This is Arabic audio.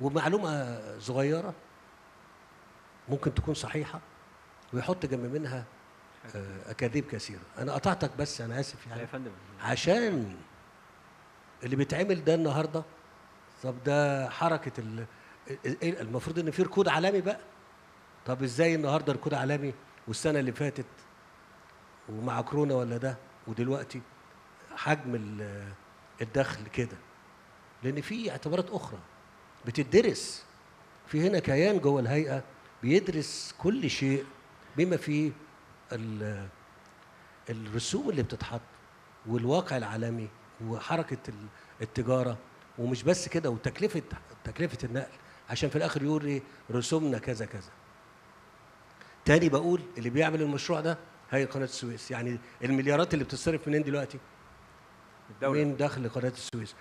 ومعلومة صغيرة ممكن تكون صحيحة ويحط جنب منها آه، أكاذيب كثيرة. أنا قطعتك بس أنا آسف يا يعني فندم. عشان اللي بيتعمل ده النهارده طب ده حركة ال... ال- المفروض إن في ركود عالمي بقى. طب إزاي النهارده ركود عالمي والسنة اللي فاتت ومع كورونا ولا ده ودلوقتي حجم ال- الدخل كده؟ لأن في اعتبارات أخرى. بتدرس. في هنا كيان جوه الهيئة بيدرس كل شيء بما فيه ال- الرسوم اللي بتتحط والواقع العالمي وحركة ال- التجارة. ومش بس كده وتكلفة تكلفة النقل. عشان في الآخر يقول إيه؟ رسومنا كذا كذا. تاني بقول اللي بيعمل المشروع ده هي قناة السويس. يعني المليارات اللي بتصرف منين دلوقتي؟ الدولة. من دخل قناة السويس.